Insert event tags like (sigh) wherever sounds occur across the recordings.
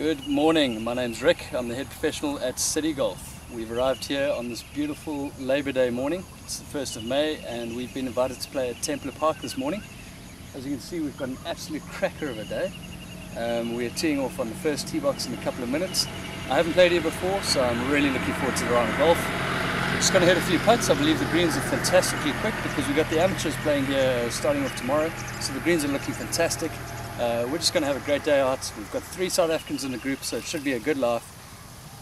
Good morning, my name's Rick. I'm the head professional at City Golf. We've arrived here on this beautiful Labor Day morning. It's the 1st of May and we've been invited to play at Templer Park this morning. As you can see, we've got an absolute cracker of a day. Um, we're teeing off on the first tee box in a couple of minutes. I haven't played here before, so I'm really looking forward to the round of golf. Just going to hit a few putts. I believe the greens are fantastically quick because we've got the amateurs playing here starting off tomorrow. So the greens are looking fantastic. Uh, we're just going to have a great day out. We've got three South Africans in the group, so it should be a good laugh.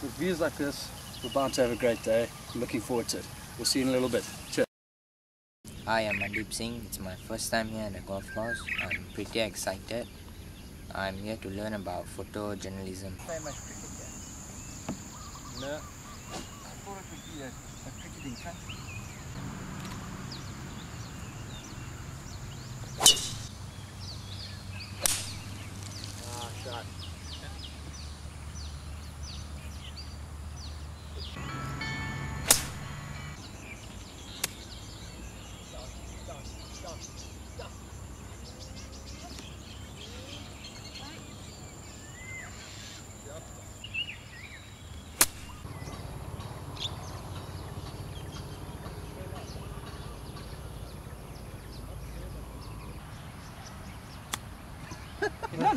With views like this, we're bound to have a great day. I'm looking forward to it. We'll see you in a little bit. Cheers. Hi, I'm Mandeep Singh. It's my first time here at the golf course. I'm pretty excited. I'm here to learn about photojournalism. Play much cricket here? No. I thought it would be a, a cricketing country.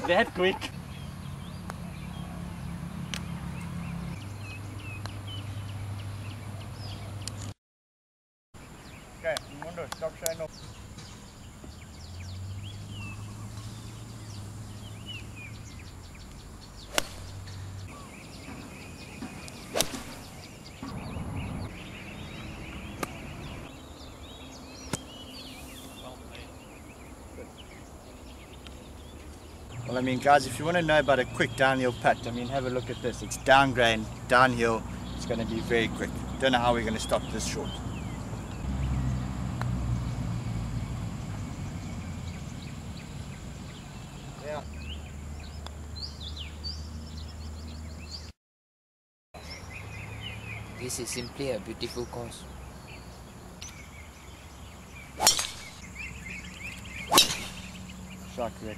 That quick. Okay, Mundo, stop showing off. Well, I mean, guys, if you want to know about a quick downhill putt, I mean, have a look at this. It's down grain, downhill. It's going to be very quick. Don't know how we're going to stop this short. Yeah. This is simply a beautiful course. Shot Rick.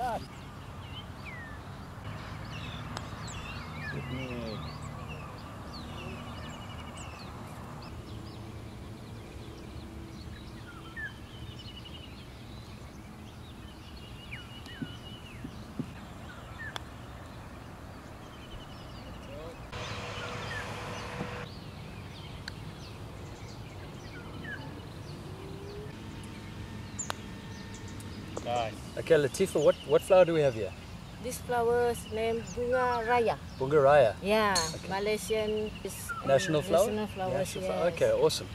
Cut. Good man. Nice. Okay, Latifa, what, what flower do we have here? This flower's name Bunga Raya. Bungaraya. Yeah, Malaysian is uh, National flower? National flowers. National yes. flower. Okay, awesome.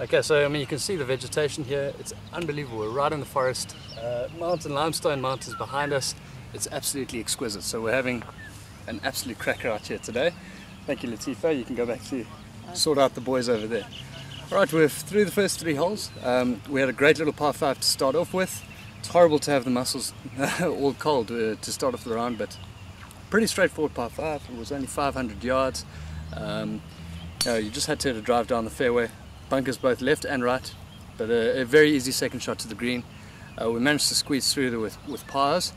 Okay, so I mean, you can see the vegetation here. It's unbelievable. We're right in the forest. Uh, mountain, limestone mountains behind us. It's absolutely exquisite. So we're having an absolute cracker out here today. Thank you, Latifa. You can go back to sort out the boys over there. All right, we're through the first three holes. Um, we had a great little par five to start off with. It's horrible to have the muscles (laughs) all cold uh, to start off the round, but pretty straightforward par five. It was only 500 yards. Um, you, know, you just had to drive down the fairway, bunkers both left and right, but a, a very easy second shot to the green. Uh, we managed to squeeze through there with, with pars.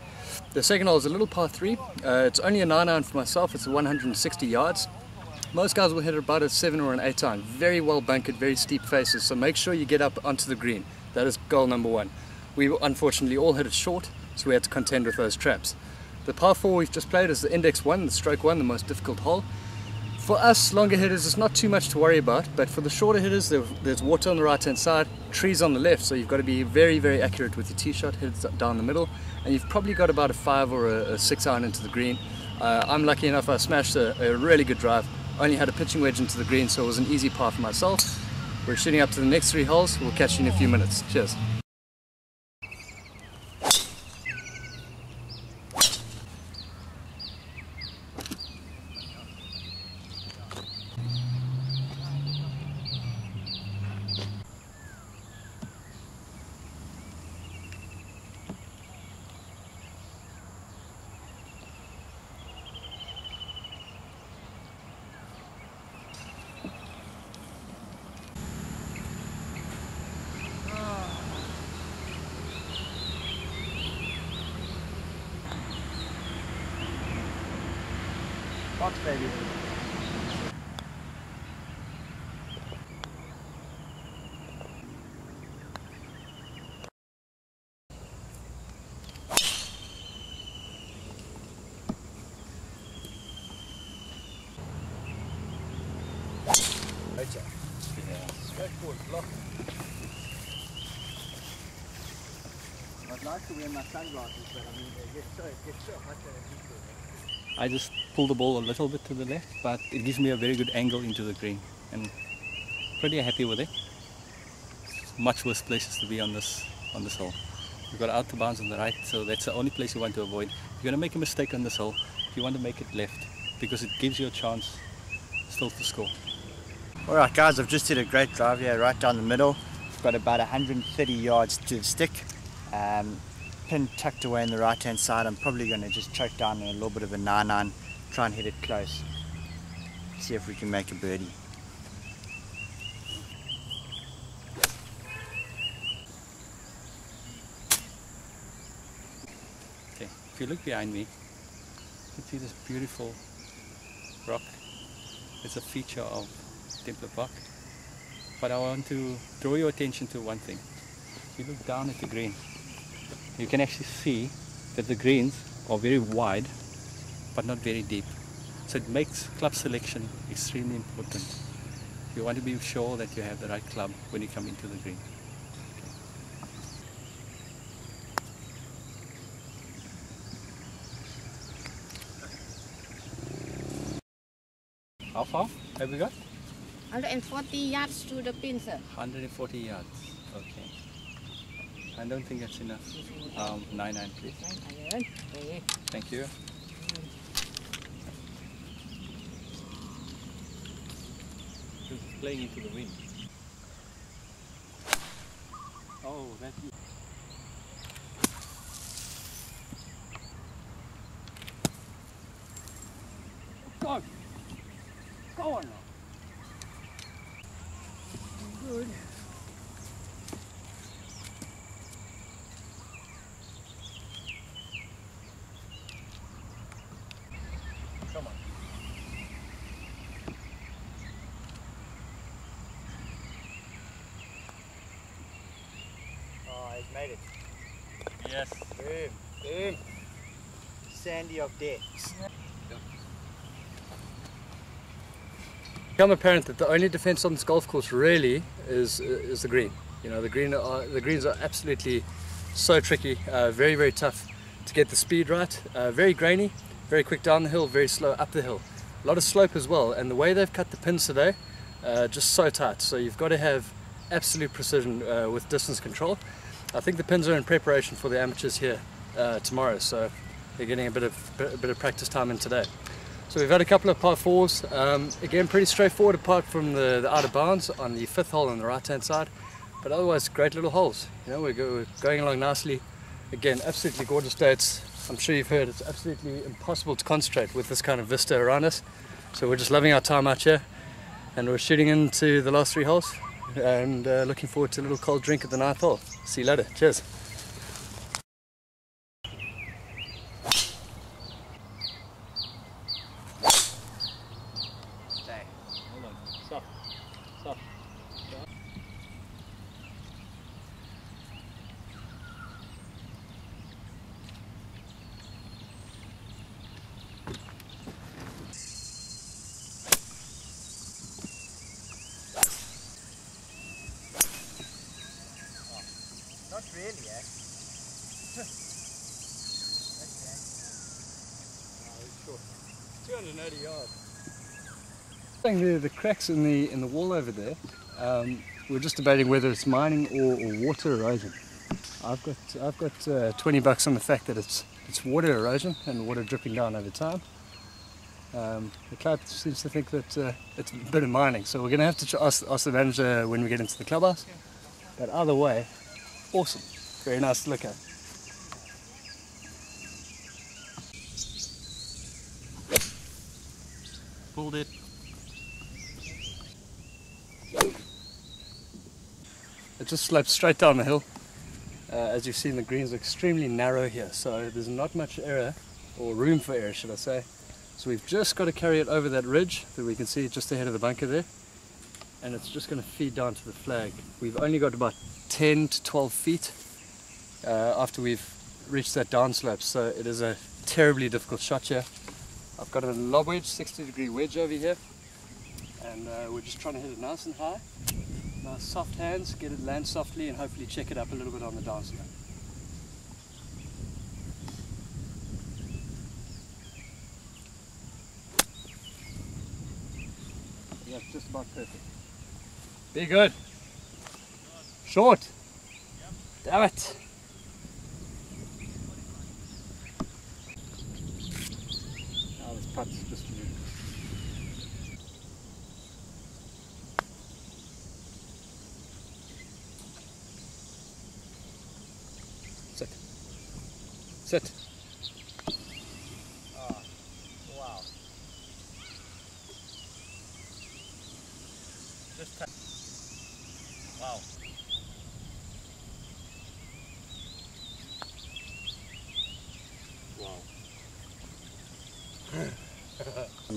The second hole is a little par three. Uh, it's only a nine iron for myself. It's 160 yards. Most guys will hit it about a seven or an eight iron. Very well bunkered, very steep faces. So make sure you get up onto the green. That is goal number one. We unfortunately all hit it short, so we had to contend with those traps. The par four we've just played is the index one, the stroke one, the most difficult hole. For us longer hitters, it's not too much to worry about, but for the shorter hitters, there's water on the right hand side, trees on the left, so you've got to be very, very accurate with your tee shot, hit it down the middle, and you've probably got about a five or a, a six iron into the green. Uh, I'm lucky enough, I smashed a, a really good drive, only had a pitching wedge into the green, so it was an easy par for myself. We're shooting up to the next three holes. We'll catch you in a few minutes. Cheers. Box baby. Right Straightforward block. I'd like to wear my sunglasses, but I mean, they get so, it gets so hot that I need to. I just pull the ball a little bit to the left, but it gives me a very good angle into the green, and pretty happy with it. Much worse places to be on this on this hole. You've got out to bounds on the right, so that's the only place you want to avoid. You're going to make a mistake on this hole, you want to make it left because it gives you a chance still to score. Alright guys, I've just hit a great drive here right down the middle. I've got about 130 yards to the stick. Um, pin tucked away on the right hand side. I'm probably going to just choke down a little bit of a 9-9, try and hit it close. See if we can make a birdie. Okay, if you look behind me, you can see this beautiful rock. It's a feature of Templer Park. But I want to draw your attention to one thing. If you look down at the green, you can actually see that the greens are very wide but not very deep. So it makes club selection extremely important. You want to be sure that you have the right club when you come into the green. How far have we got? 140 yards to the pin, sir. 140 yards. Okay. I don't think that's enough. Um, 99 please. Nine iron. Okay. Thank you. It's playing into the wind. Oh, that's you. Go! Go on now. Good. Made it. Yes. Boom. Boom. Sandy of death. become apparent that the only defense on this golf course really is is the green. You know, the green are, the greens are absolutely so tricky, uh, very very tough to get the speed right, uh, very grainy, very quick down the hill, very slow up the hill. A lot of slope as well, and the way they've cut the pins today, uh, just so tight. So you've got to have absolute precision uh, with distance control. I think the pins are in preparation for the amateurs here uh, tomorrow, so they're getting a bit of a bit of practice time in today. So we've had a couple of par fours. Um, again, pretty straightforward apart from the, the out of bounds on the fifth hole on the right hand side. But otherwise, great little holes. You know, we're, go, we're going along nicely. Again, absolutely gorgeous dates. I'm sure you've heard it's absolutely impossible to concentrate with this kind of vista around us. So we're just loving our time out here. And we're shooting into the last three holes. And uh, looking forward to a little cold drink at the ninth hole. See you later. Cheers. Stay. Hold on. Stop. Stop. Not (laughs) really, eh? 280 yards. The, the cracks in the in the wall over there, um, we're just debating whether it's mining or, or water erosion. I've got I've got uh, 20 bucks on the fact that it's it's water erosion and water dripping down over time. Um, the club seems to think that uh, it's a bit of mining, so we're going to have to ask, ask the manager when we get into the clubhouse. But either way, awesome, very nice to look at. Pulled it. It just slopes straight down the hill. Uh, as you've seen, the greens are extremely narrow here, so there's not much error, or room for error, should I say. So we've just got to carry it over that ridge that we can see just ahead of the bunker there, and it's just going to feed down to the flag. We've only got about 10 to 12 feet uh, after we've reached that downslope, so it is a terribly difficult shot here. I've got a lob wedge, 60 degree wedge over here, and uh, we're just trying to hit it nice and high. Nice soft hands, get it land softly and hopefully check it up a little bit on the downslope. Yeah, just about perfect. Be good. Short. Damn it. Now this putt's just Sit. Sit.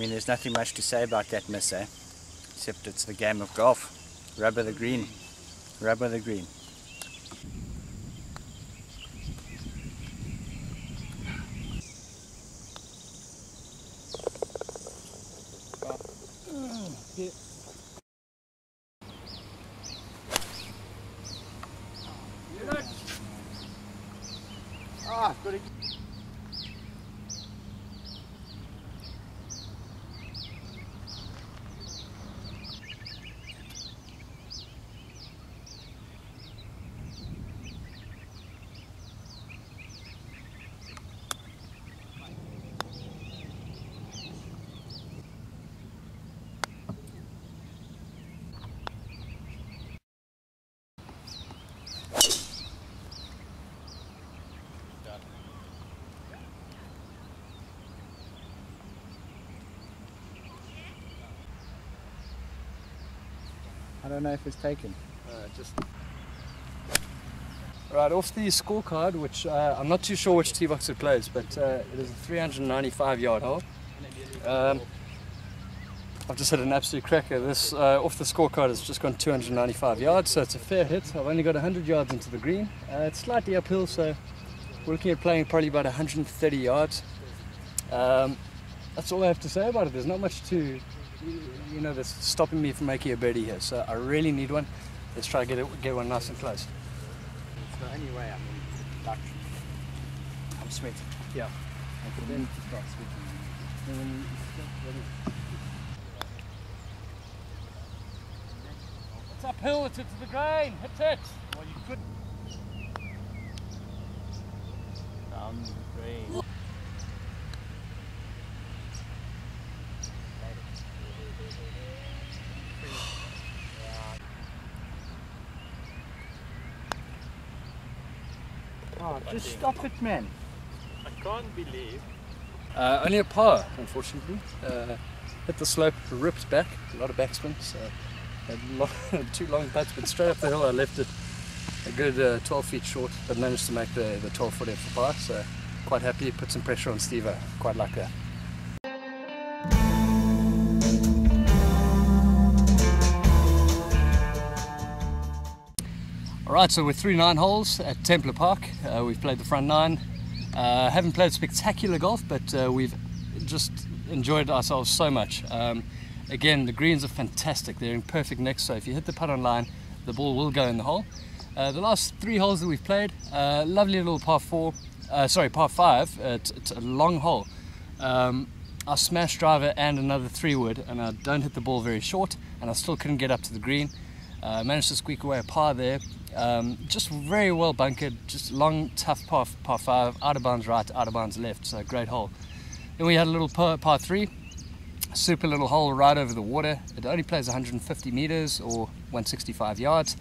Mean, there's nothing much to say about that miss, eh? Except it's the game of golf. Rubber the green. Rubber the green. Don't know if it's taken. Uh, just right off the scorecard, which uh, I'm not too sure which tee box it plays, but uh, it is a 395 yard hole. Um, I've just hit an absolute cracker. This uh, off the scorecard has just gone 295 yards, so it's a fair hit. I've only got 100 yards into the green. Uh, it's slightly uphill, so we're looking at playing probably about 130 yards. Um, that's all I have to say about it. There's not much to, you know, that's stopping me from making a birdie here. So I really need one. Let's try to get it, get one nice and close. It's the only way. I mean, like, I'm sweating. Yeah. I then start sweating. It's uphill. It's into the grain. Hit it. Well, you could. Down the drain. Just stop it, man. I can't believe. Uh, only a par, unfortunately. Uh, hit the slope, ripped back. A lot of backspin. So had lo- (laughs) two long putts, but straight up the hill I left it a good uh, 12 feet short, but managed to make the, the 12 foot for par. So quite happy. Put some pressure on Steve. Quite like that. All right, so we're through nine holes at Templer Park. Uh, we've played the front nine. Uh, haven't played spectacular golf, but uh, we've just enjoyed ourselves so much. Um, again, the greens are fantastic. They're in perfect nicks, so if you hit the putt on line, the ball will go in the hole. Uh, the last three holes that we've played, uh, lovely little par four, uh, sorry, par five. It's, it's a long hole. Um, I smashed driver and another three wood, and I don't hit the ball very short, and I still couldn't get up to the green. Uh, managed to squeak away a par there. Um, just very well bunkered, just long, tough par, par five, out of bounds right, out of bounds left, so great hole. Then we had a little par, par three, super little hole right over the water. It only plays 150 meters or 165 yards.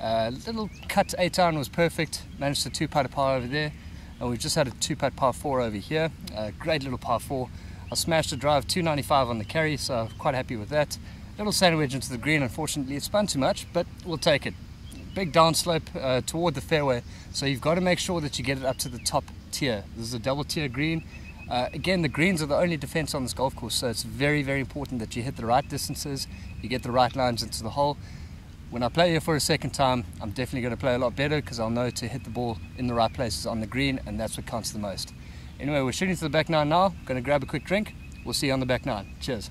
Uh, little cut eight iron was perfect. Managed a two putt a par over there, and we've just had a two putt par four over here. Uh, great little par four. I smashed a drive 295 on the carry, so I'm quite happy with that. Little sand wedge into the green. Unfortunately, it spun too much, but we'll take it. Big downslope uh, toward the fairway, so you've got to make sure that you get it up to the top tier. This is a double tier green. Uh, again, the greens are the only defense on this golf course, so it's very, very important that you hit the right distances, you get the right lines into the hole. When I play here for a second time, I'm definitely going to play a lot better because I'll know to hit the ball in the right places on the green, and that's what counts the most. Anyway, we're shooting to the back nine now. Going to grab a quick drink. We'll see you on the back nine. Cheers.